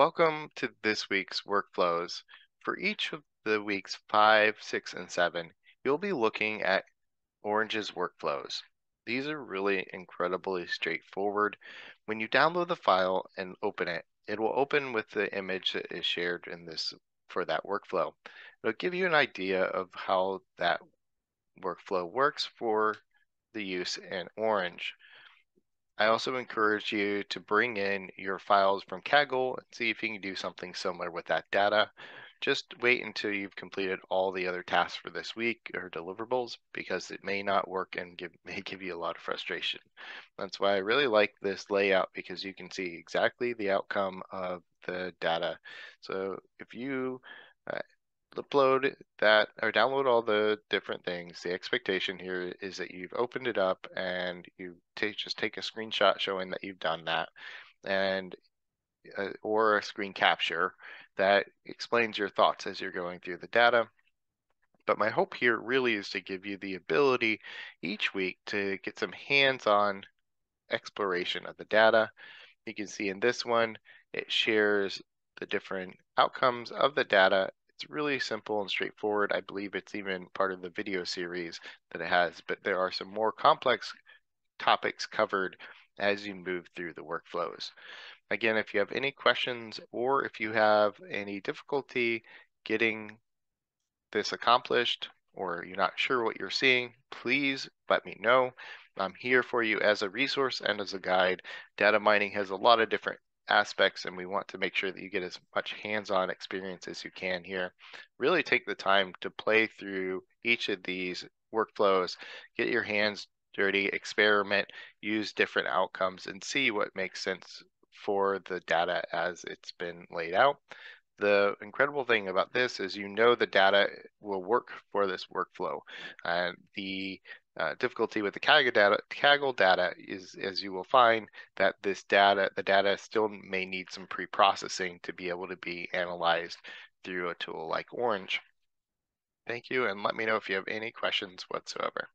Welcome to this week's workflows. For each of the weeks five, six, and seven, you'll be looking at Orange's workflows. These are really incredibly straightforward. When you download the file and open it, it will open with the image that is shared in this for that workflow. It'll give you an idea of how that workflow works for the use in Orange. I also encourage you to bring in your files from Kaggle and see if you can do something similar with that data. Just wait until you've completed all the other tasks for this week or deliverables because it may not work and give, may give you a lot of frustration. That's why I really like this layout because you can see exactly the outcome of the data. So if you uh, upload that or download all the different things. The expectation here is that you've opened it up and you take just take a screenshot showing that you've done that, and uh, or a screen capture that explains your thoughts as you're going through the data. But my hope here really is to give you the ability each week to get some hands-on exploration of the data. You can see in this one, it shares the different outcomes of the data it's really simple and straightforward. I believe it's even part of the video series that it has, but there are some more complex topics covered as you move through the workflows. Again, if you have any questions or if you have any difficulty getting this accomplished or you're not sure what you're seeing, please let me know. I'm here for you as a resource and as a guide. Data mining has a lot of different aspects and we want to make sure that you get as much hands-on experience as you can here. Really take the time to play through each of these workflows, get your hands dirty, experiment, use different outcomes and see what makes sense for the data as it's been laid out. The incredible thing about this is you know the data will work for this workflow. And the uh, difficulty with the Kaggle data, Kaggle data is, as you will find, that this data, the data still may need some pre-processing to be able to be analyzed through a tool like Orange. Thank you, and let me know if you have any questions whatsoever.